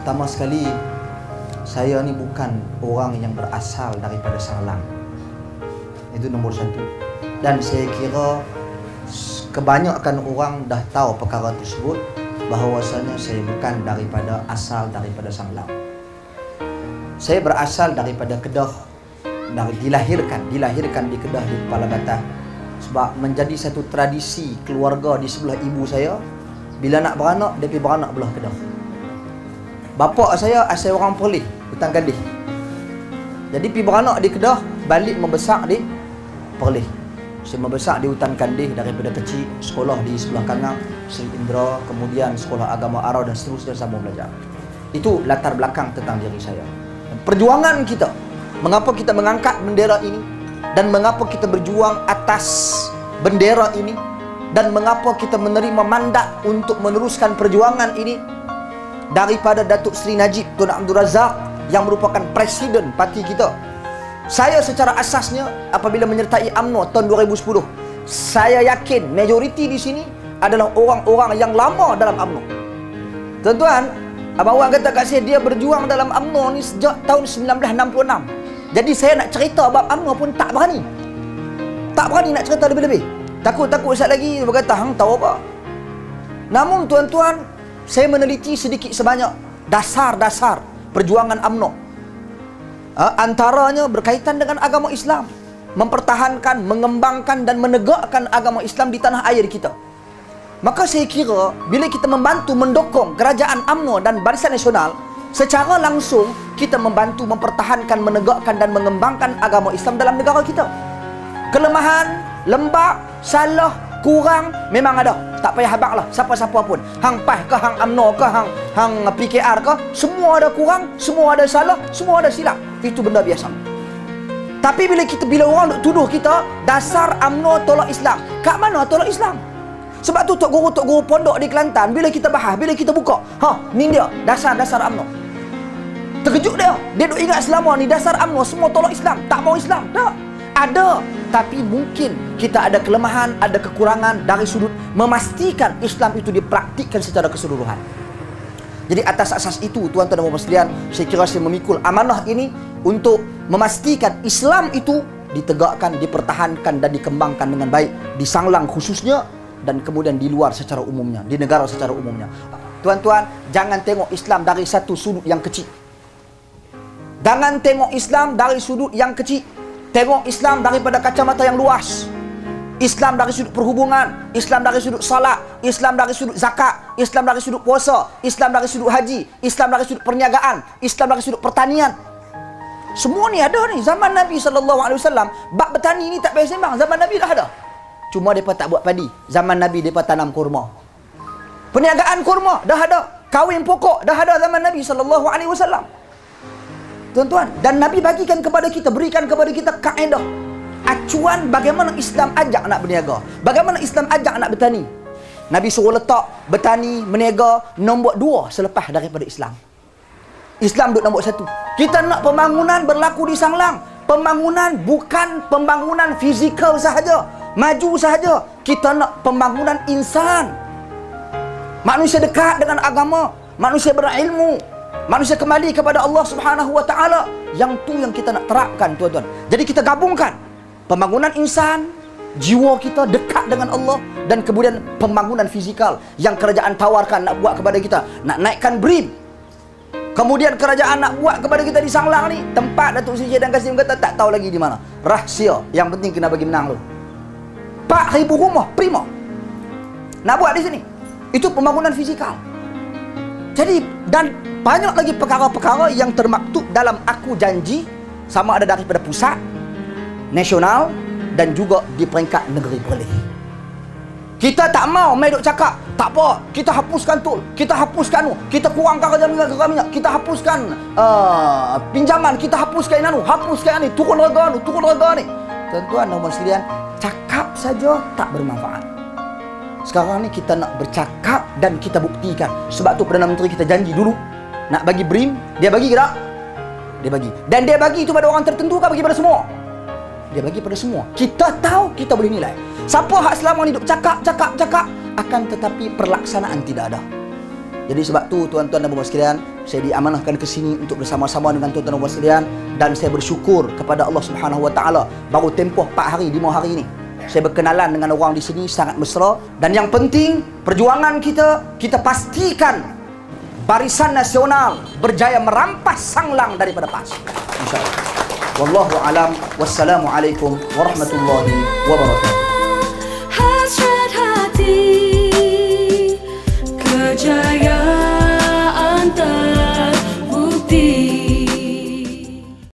Pertama sekali, saya ni bukan orang yang berasal daripada Sanglang. Itu nombor satu. Dan saya kira kebanyakan orang dah tahu perkara tersebut bahawasanya saya bukan daripada asal daripada Sanglang. Saya berasal daripada Kedah dari dilahirkan dilahirkan di Kedah di Kepala Batang sebab menjadi satu tradisi keluarga di sebelah ibu saya bila nak beranak dia pergi beranak belah Kedah Bapa saya asal orang Perlis, Hutan Gadis. Jadi pergi beranak di Kedah, balik membesar di Perlis. Saya membesar di Hutan Kandih daripada kecil, sekolah di sebelah kanan, Sri Indra, kemudian sekolah agama Arau dan seterusnya sama belajar. Itu latar belakang tentang diri saya. Perjuangan kita, mengapa kita mengangkat bendera ini dan mengapa kita berjuang atas bendera ini dan mengapa kita menerima mandat untuk meneruskan perjuangan ini daripada Datuk Seri Najib Tun Abdul Razak yang merupakan presiden parti kita. Saya secara asasnya apabila menyertai UMNO tahun 2010, saya yakin majoriti di sini adalah orang-orang yang lama dalam UMNO. Tuan-tuan, Abang Wan kata kat saya dia berjuang dalam UMNO ni sejak tahun 1966. Jadi saya nak cerita bab UMNO pun tak berani. Tak berani nak cerita lebih-lebih. Takut-takut sekali lagi berkata hang tahu apa. Namun tuan-tuan, saya meneliti sedikit sebanyak dasar-dasar perjuangan UMNO. Ha, antaranya berkaitan dengan agama Islam. Mempertahankan, mengembangkan dan menegakkan agama Islam di tanah air kita. Maka saya kira bila kita membantu mendukung kerajaan UMNO dan Barisan Nasional, secara langsung kita membantu mempertahankan, menegakkan dan mengembangkan agama Islam dalam negara kita. Kelemahan, lembab, salah, kurang memang ada. Tak payah habaq lah siapa-siapa pun. Hang PAS ke hang UMNO ke hang hang PKR ke semua ada kurang semua ada salah semua ada silap. Itu benda biasa. Tapi bila kita bila orang nak tuduh kita dasar UMNO tolak Islam. Kat mana tolak Islam? Sebab tu tok guru tok guru pondok di Kelantan bila kita bahas bila kita buka ha ni dia dasar-dasar UMNO terkejut dia dia duk ingat selama ni dasar UMNO semua tolak Islam tak mau Islam tak ada tapi mungkin kita ada kelemahan, ada kekurangan dari sudut memastikan Islam itu dipraktikkan secara keseluruhan. Jadi atas asas itu tuan-tuan dan puan sekalian, saya kira saya memikul amanah ini untuk memastikan Islam itu ditegakkan, dipertahankan dan dikembangkan dengan baik di Sanglang khususnya dan kemudian di luar secara umumnya, di negara secara umumnya. Tuan-tuan, jangan tengok Islam dari satu sudut yang kecil. Jangan tengok Islam dari sudut yang kecil. Tengok Islam daripada kacamata yang luas. Islam dari sudut perhubungan, Islam dari sudut salat, Islam dari sudut zakat, Islam dari sudut puasa, Islam dari sudut haji, Islam dari sudut perniagaan, Islam dari sudut pertanian. Semua ni ada ni zaman Nabi sallallahu alaihi wasallam. Bab bertani ni tak payah sembang, zaman Nabi dah ada. Cuma depa tak buat padi. Zaman Nabi depa tanam kurma. Perniagaan kurma dah ada. Kawin pokok dah ada zaman Nabi sallallahu alaihi wasallam. Tuan-tuan, dan Nabi bagikan kepada kita, berikan kepada kita kaedah. Acuan bagaimana Islam ajak nak berniaga. Bagaimana Islam ajak nak bertani. Nabi suruh letak bertani, berniaga nombor dua selepas daripada Islam. Islam duduk nombor satu. Kita nak pembangunan berlaku di Sanglang. Pembangunan bukan pembangunan fizikal sahaja. Maju sahaja. Kita nak pembangunan insan. Manusia dekat dengan agama. Manusia berilmu manusia kembali kepada Allah Subhanahu wa taala. Yang tu yang kita nak terapkan tuan-tuan. Jadi kita gabungkan pembangunan insan jiwa kita dekat dengan Allah dan kemudian pembangunan fizikal yang kerajaan tawarkan nak buat kepada kita. Nak naikkan BRIM. Kemudian kerajaan nak buat kepada kita di Sanglang ni tempat Datuk Seri dan Kasim kata tak tahu lagi di mana. Rahsia. Yang penting kena bagi menang lu 4000 rumah prima. Nak buat di sini. Itu pembangunan fizikal. Jadi dan banyak lagi perkara-perkara yang termaktub dalam aku janji sama ada daripada pusat, nasional dan juga di peringkat negeri boleh. Kita tak mau mai duk cakap, tak apa, kita hapuskan tu, kita hapuskan tu, kita kurangkan kerja minyak, kerja minyak, kita hapuskan uh, pinjaman, kita hapuskan ini, hapuskan ini, turun harga ni, turun harga ni. Tuan-tuan dan sekalian, cakap saja tak bermanfaat. Sekarang ni kita nak bercakap dan kita buktikan. Sebab tu Perdana Menteri kita janji dulu nak bagi BRIM, dia bagi ke tak? Dia bagi. Dan dia bagi itu pada orang tertentu ke bagi pada semua? dia bagi pada semua. Kita tahu, kita boleh nilai. Siapa hak selama ni duk cakap, cakap, cakap akan tetapi perlaksanaan tidak ada. Jadi sebab tu tuan-tuan dan puan sekalian, saya diamanahkan ke sini untuk bersama-sama dengan tuan-tuan dan puan sekalian dan saya bersyukur kepada Allah Subhanahu Wa Taala baru tempoh 4 hari 5 hari ini saya berkenalan dengan orang di sini sangat mesra. Dan yang penting perjuangan kita kita pastikan barisan nasional berjaya merampas sanglang daripada PAS. Insyaallah wallahu alam. Wassalamualaikum warahmatullahi wabarakatuh